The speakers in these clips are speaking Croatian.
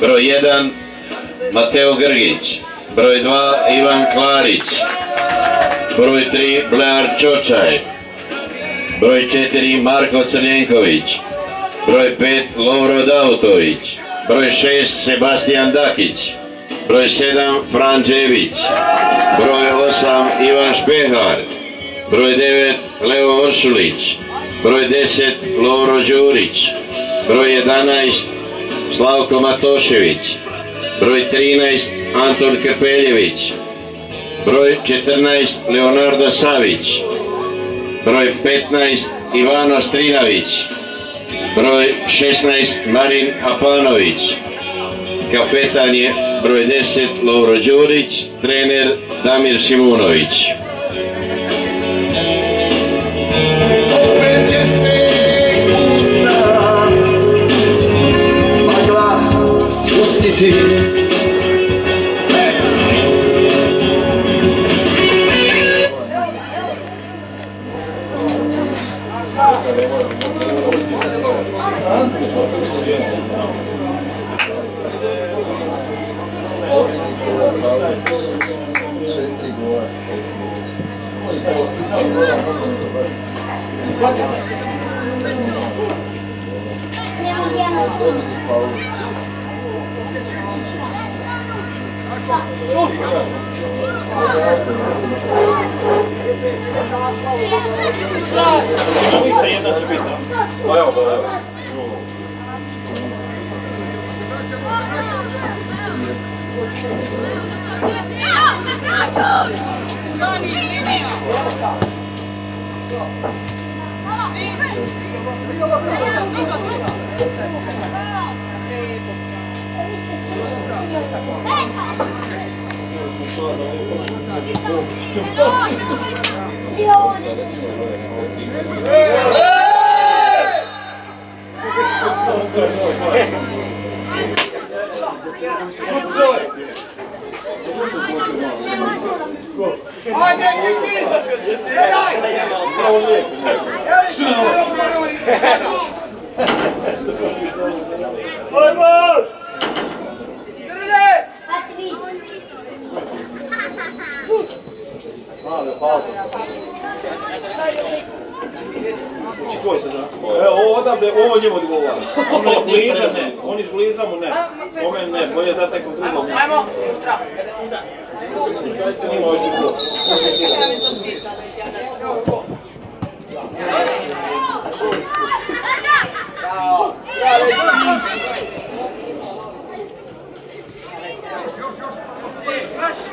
Broj 1 Mateo Grgić. Broj 2 Ivan Klarić. Broj 3 Blear Čočaj. Broj 4 Marko Crnjenković. Broj 5 Lovro Dautović. Broj 6 Sebastian Dakić. Broj 7 Fran Đević. Broj 8 Ivan Špehar. Broj 9 Leo Oršulić. Broj 10 Lovro Đurić. Broj 11 Slavko Matošević. Broj 13 Anton Krpeljević. Broj 14 Leonardo Savić. Broj 15 Ivano Strinavić. Broj 16 Marin Apanović. Kapetan je broj 10 Lovro Đurić, trener Damir Šimunović. você Não, não, não. Spustiti Lista jedna će biti. Pa evo, da, evo. Koji se da? Evo, odavde, ovo njemu odgovara. Ono izbliza ne, on izbliza mu ne. Ome ne, bolje da nekom drugom. Ajmo, utra. Ima ovdje bilo. Raspored! Tak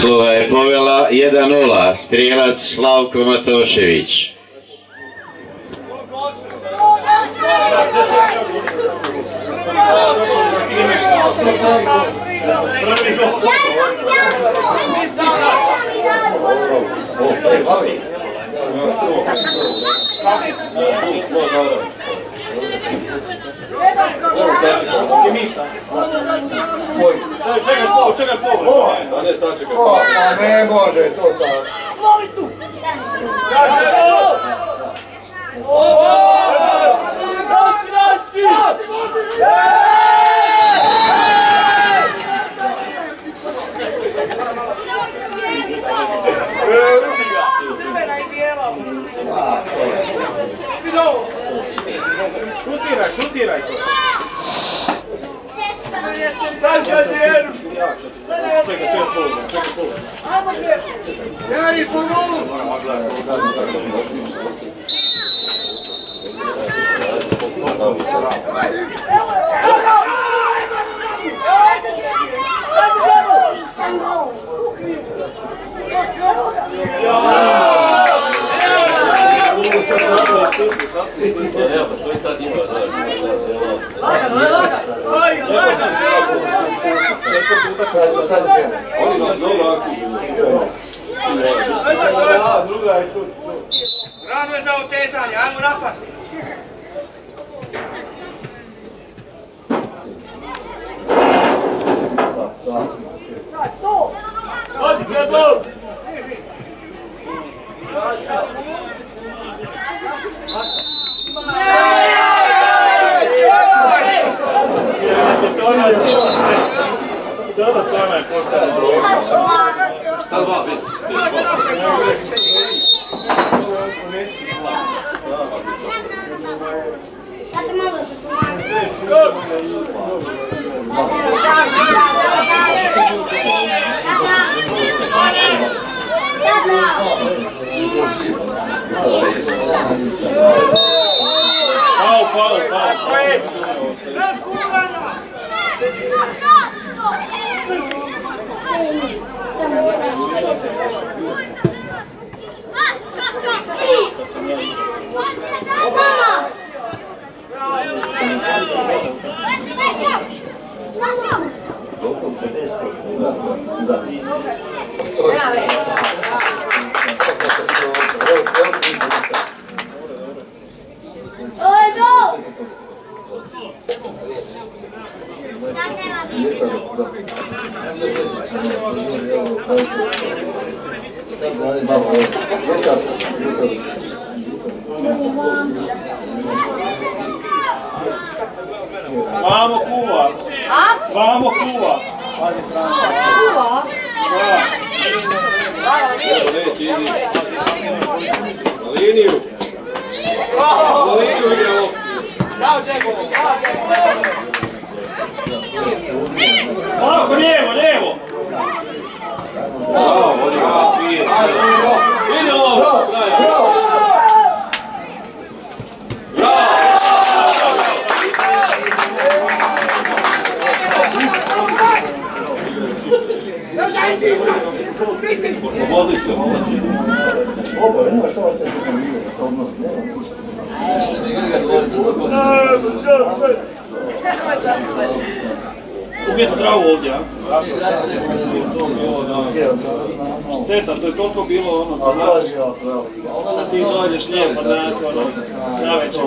Slova je povela 1-0, strijelac Slavko Matošević. Čekaj, čekaj, slovo, čekaj, slovo. A ne, sad čekaj. O, pa ne može to tako. Crvena i bijela. Šutiraj, šutiraj. Čekaj, čekaj, slovo, čekaj, slovo. Ajmo bre. Jari, to Фау, фау, фау. Мама! Мама! Faul, faul, faul. Mama! Oj, go! Vamo kuva. Vamo kuva. Kuva? Evo, neće, idi. Na liniju. Na liniju idemo. Slavko, lijevo, lijevo. Bravo, vodi ga, prije. Ide ovo, kraja. Oslobodi se, molim. Ovo, nema što vas te što nije, sa obnovom, nema ništa. Umjetu travu ovdje, a? Da. Šteta, to je toliko bilo ono, a da traži, a pravo. ti dođeš lijepo, da, ono, na večer.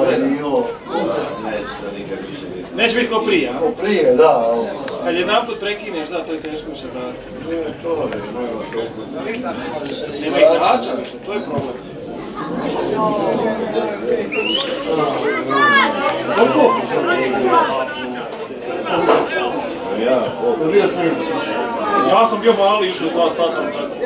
Neće biti ko prije, a? o, prije, da, ali... Kad jedan put prekineš, da, to je teško više dati. Ne, to je, nema Nema igrača više, to je problem. Koliko? Ja sam bio mali, išao s dva statom. Dođi.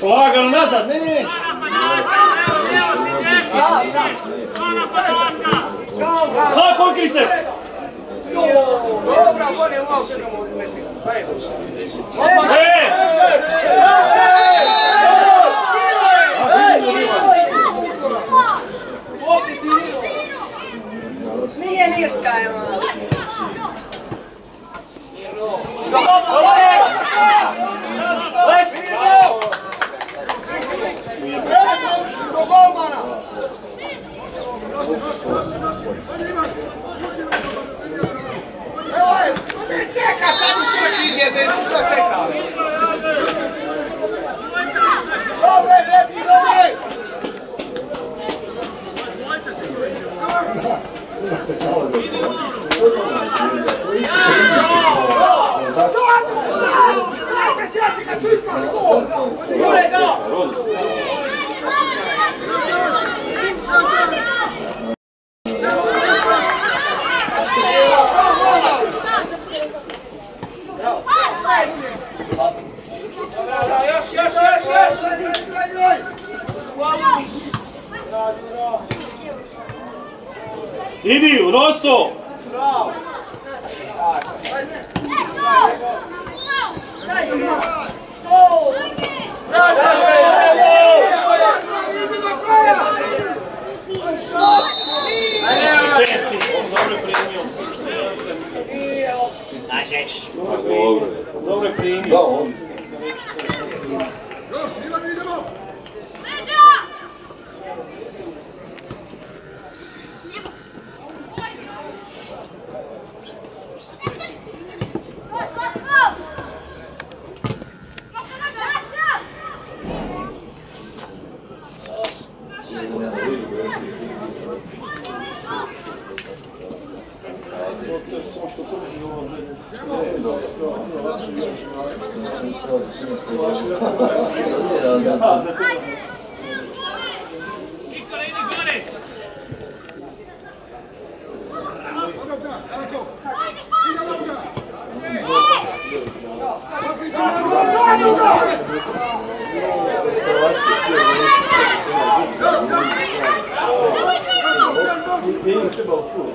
Polagano nazad, ne, ne. Podača. Slavko, otkri se! Dobra, voli u auto da mu odmesi. E! Još, još! Idi, Rosto! Bravo! Dobro, sobre repreende. Ninguém te balcou.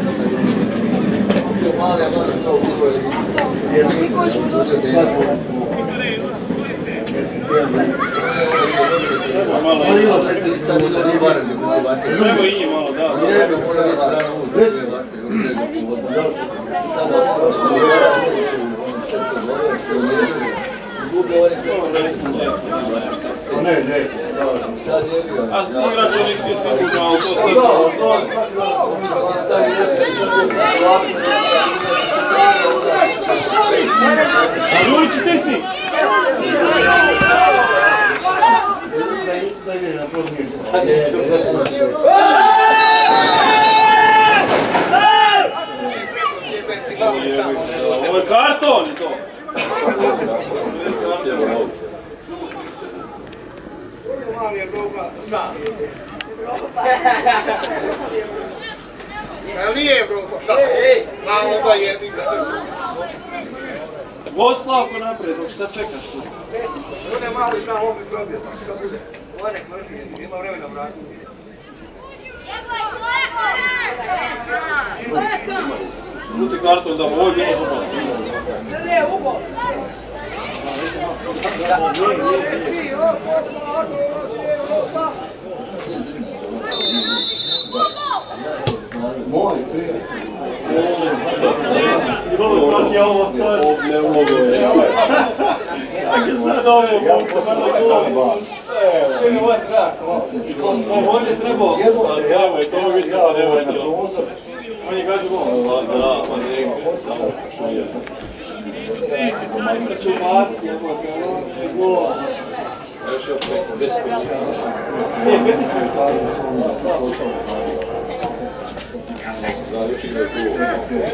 Nikola, idi gore! Nije treba u kurac. Treba i njih malo, da. Ne, ne. A igrač oni svi sigurno, ali to sad... Đurić, stisni! Da na. Ovo je karton i to. Jel nije Evropa? Šta? Malo ga jebi ga. Voz Slavko napred, dok šta čekaš tu? Bude mali sam opet probio, pa što bude? Ovo nek mrži, ima vremena vratiti. Žuti karton da ovo je bilo dobro. Ne, Ugo. Moj prijatelj. Ovo prati ovo sad. Ne sad ovo? Zrak. Ovo je to je gađu. Pa pa ne. Ono gol. Nije, 15 minuta.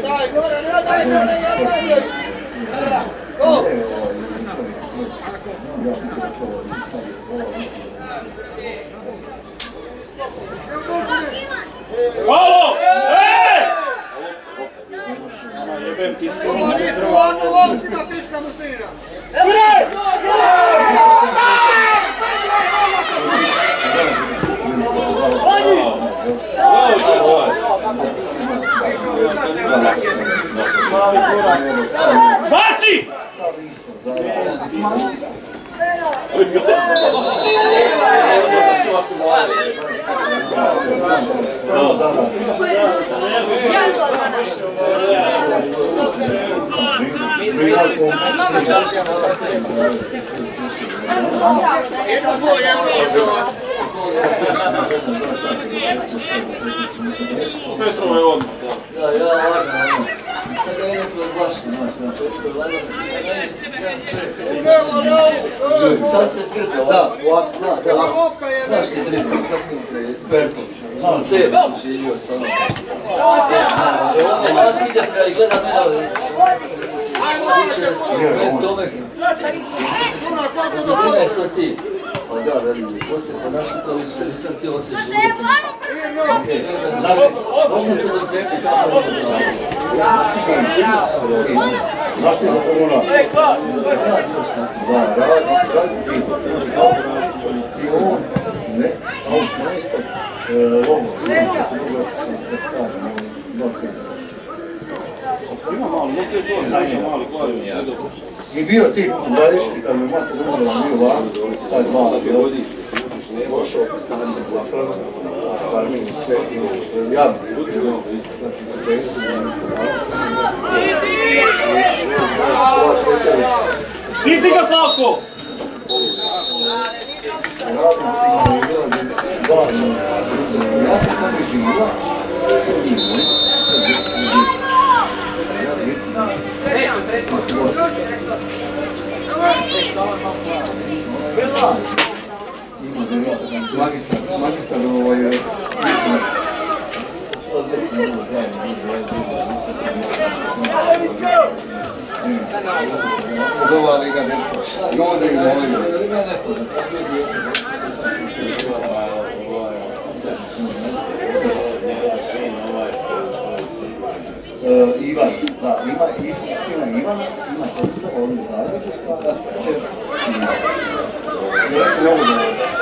Daj, gore, ne daj, gore, ne daj. Go! Bravo! ti su Baci! Janko, Petrova je odmah, da. Da, ja ono. Idem kod Vlaške, znaš, na početku je lagano. Sad se zgrtao, Da, ovako. Da, da, znaš ti kako mi prezime? Perković. On sebe živio sa onom. E on je ovak ide kraj, gleda mene ovdje. Vem Tomek. Zrina je sto ti. Pa da, veli, pote, pa naši to sve, sve ti ovo se živio. Se je ti ti, i mali bio tip u Gradiški, kad me mati umrla, bio van, taj dva, jel? Došao, stanje za hrana, farming, sve, ja bi bio, znači, hotelsu, Isti ga Slavko! Ja sam sam živila, i moj, magistar, magistar ovaj, od ova liga nešto, ljudi moji, E, Ivan, da, ima i sina Ivana, ima Tomislava, on je u Zagrebu, sada će Ivan. Ja se mogu da...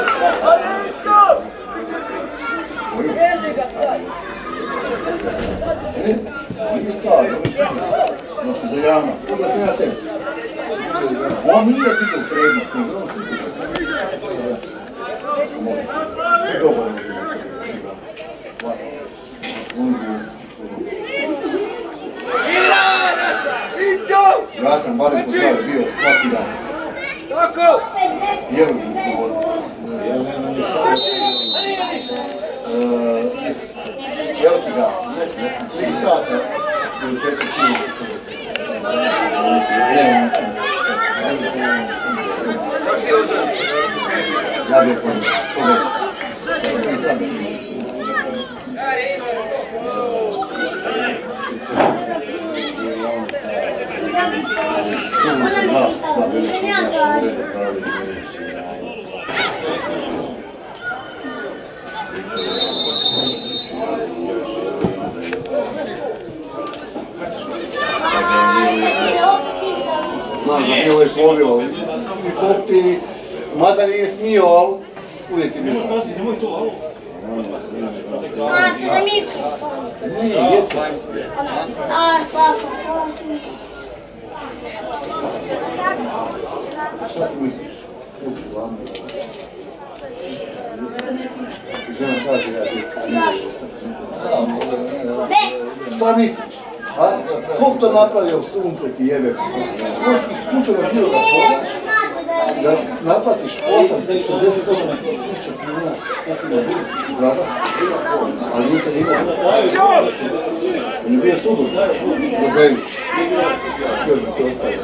On nije tikao predmet, nego on je Ja sam barem po zdravi bio svaki dan. Vjerujem u to. Evo ti ga, tri sata do četiri kilo. Ja bih pojma, tri sata. Ona me pitala, nisam ja tražila. Znam da nije uvijek volio i popti, mada nije smio, ali uvijek je bilo. Pazi, nemoj to, alo. A, to za mikrofon. Nije, je to. A, Slavko, to si mikrofon. Šta ti misliš? Uči, glavno. Žena kaže, ja djeca, nije Bez, Šta misliš? A? To napravio sunce ti jebe? Skuću na bilo da znači da naplatiš 8, 68 tisuća kuna, zrada, ali nije te imao. On je bio sudom, do bi ti ostavio.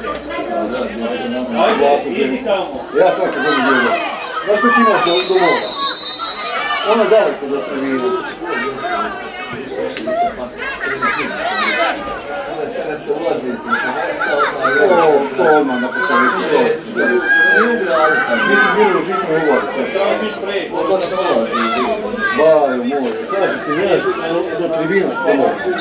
Ja svaki dan bio. Znaš ti imaš do, moga? Ono daleko da se vidi. Sada se ulazi u mjesta, O, to odmah na početku. Nije u gradu, Mi smo bili u žitnoj uvodi. Treba svi sprej. Ovo ne dolazi. Baju moj, kažu ti, nemaš do, do tribina što mogu.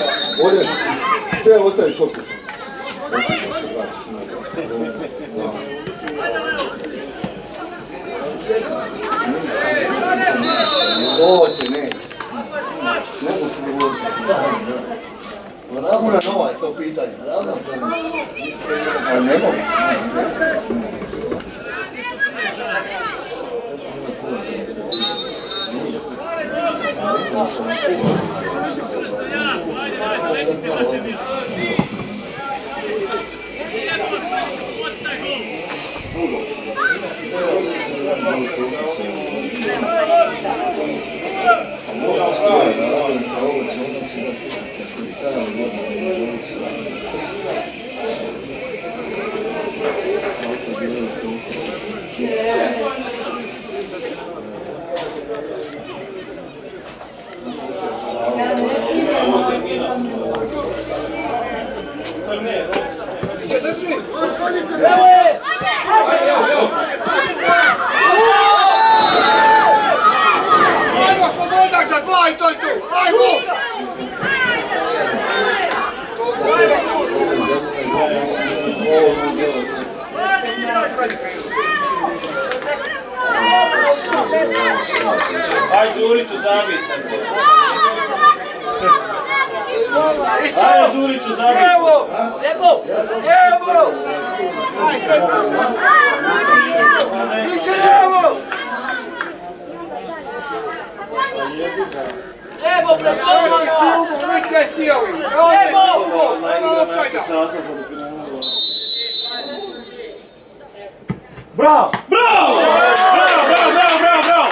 Bravo! Bravo! Bravo, bravo, bravo, bravo, bravo!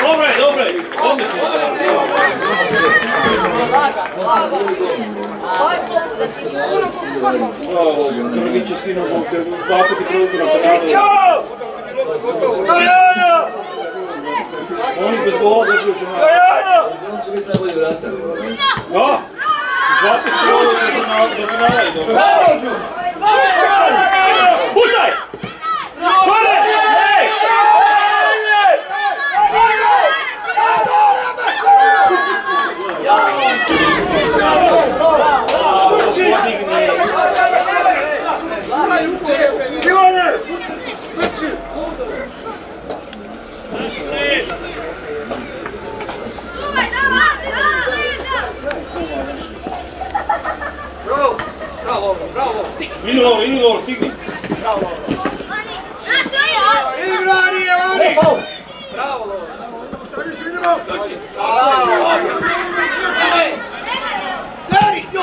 Dobro je, dobro je. Odlično. Bravo, Krvić je skinuo dva puta kroz na penale. Do jaja! Oni bez gola finale. Do jaja! On će biti najbolji vratar. Da! Dva puta kroz do finala, do finala i Idi Lovro, idi Lovro, stigni! Stisni Čemiću!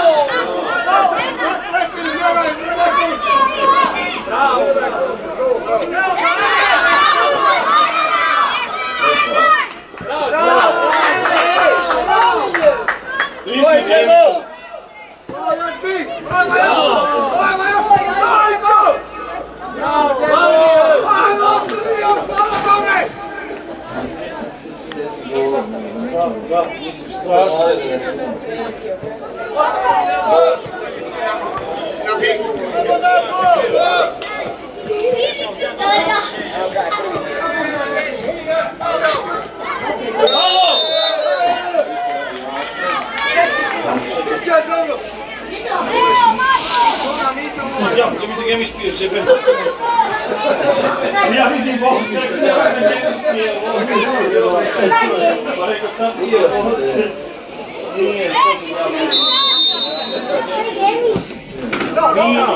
Da, da, mislim strašno. Ja, ja mislim ga mi špiješ, jebem. Ja vidim Bog mi što ja ne špiješ. Pa rekao sad nije. Nije. Vino.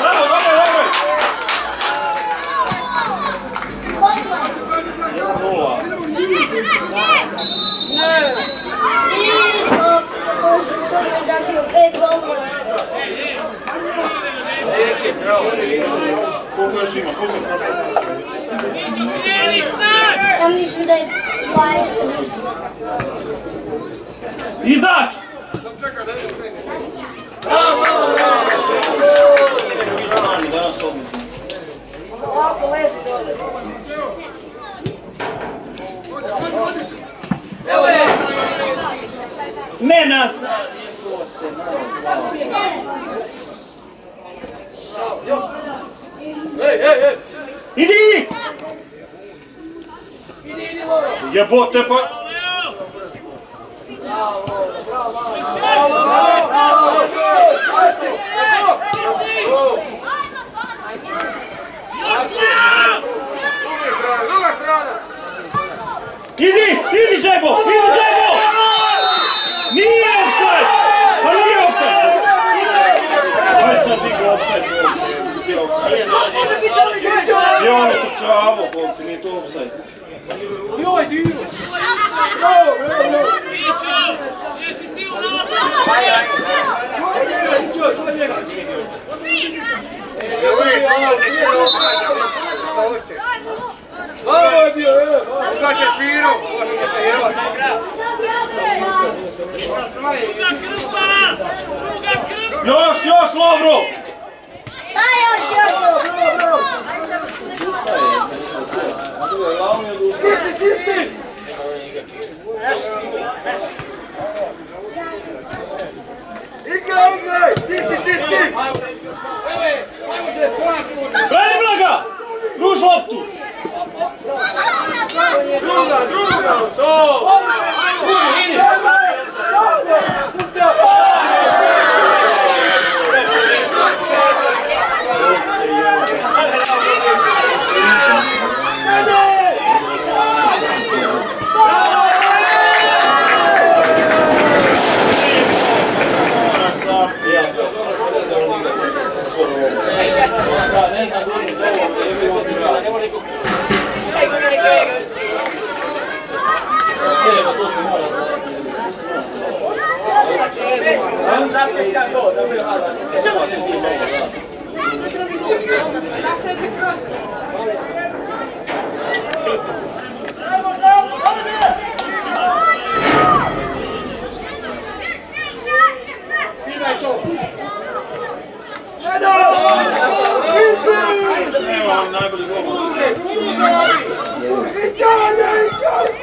Bravo, dobro, dobro. Nula. Ja mislim da je 20 Izać! Danas odlično. Ne nas! Idi! Jebote pa... Idi! Idi Džebo! Idi Džebo! Nije offside! Pa nije offside! Aj sad digo offside. Gdje on je trčavo, Bog ti nije to. Joj, fino, možemo se jevati. Još, još, Lovro! That's Evo vam najbolji gol.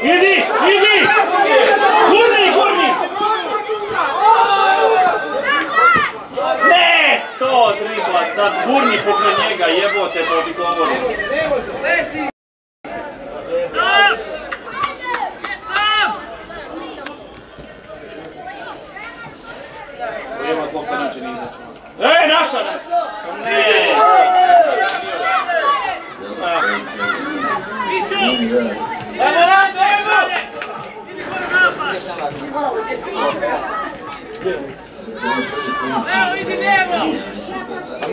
Idi, idi! Gurni, gurni! Ne! To driblat, sad gurni pokraj njega, jebote, to bi govori. Sam! Sam! Lijeva lopta neće ni izaći. E, naša! Ne! Mićo! Evo, Rando, evo!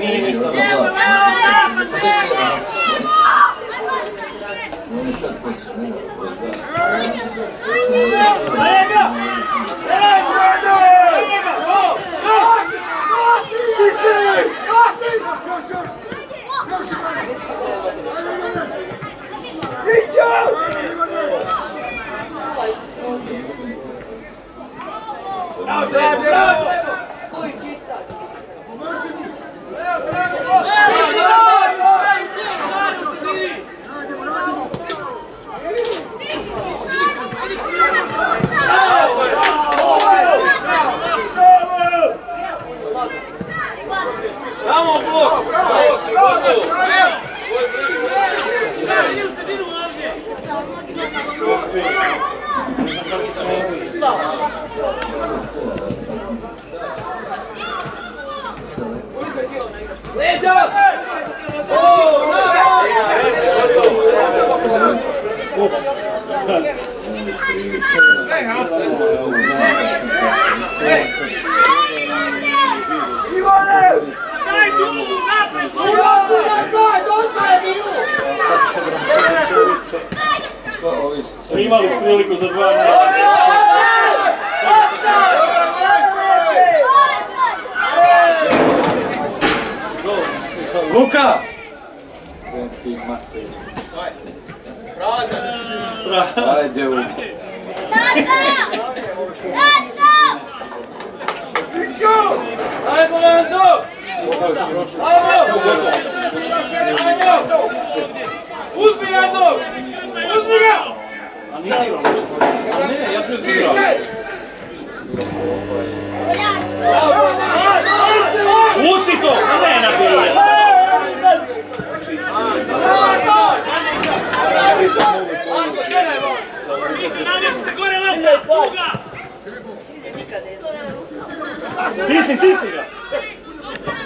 Idi gore napad! Evo, idi lijevo! Nije ništa na Lijevo, napad, lijevo! Oni sad počnu, nema Lega! Daj tu, napred! Svi imali su priliku za dva mjesta. Luka! Ajde u... Ajmo, Rando! Uzmi jednog! Uzmi ga! A nisi igrao nešto? Ne, ja sam još igrao. Uci to! Ne nabije! Nadjeti se gore lopta! Druga! Stisni, stisni ga!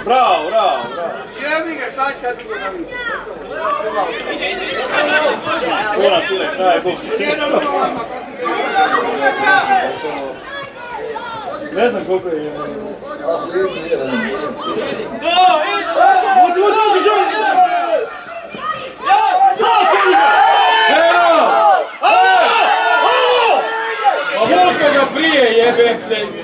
Bravo, bravo, bravo. Jebi ga, šta će sad drugo da. Ne znam koliko je. Evo! Te! Idi Šanje!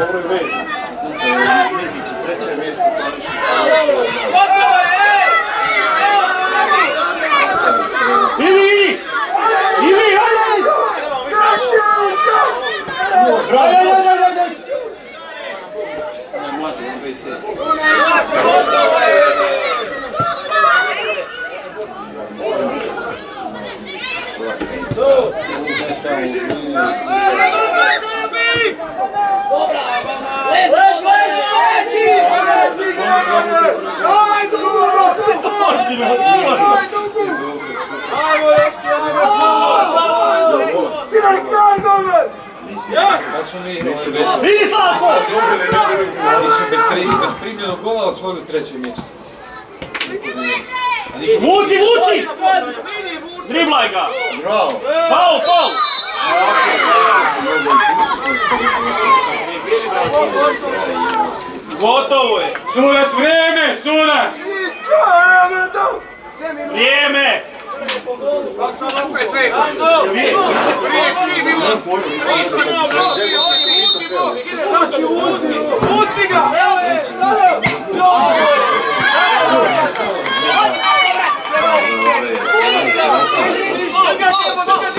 Dobro je već. Mikić, treće mjesto, Panišić. Idi, idi! Idi, ajde, ajde! Ajde, ajde, ajde, ajde, ajde! Mlađi, 27. Tako smo mi igrali bez, Idi, Slavko! mi smo bez, tri, bez primljenog gola osvojili treće mjesto. A Vuci, vuci! Driblaj ga! Bravo. Faul, faul! Gotovo je! Sudac, vrijeme, sudac! Vrijeme! Sad opet 恭喜我们新婚快乐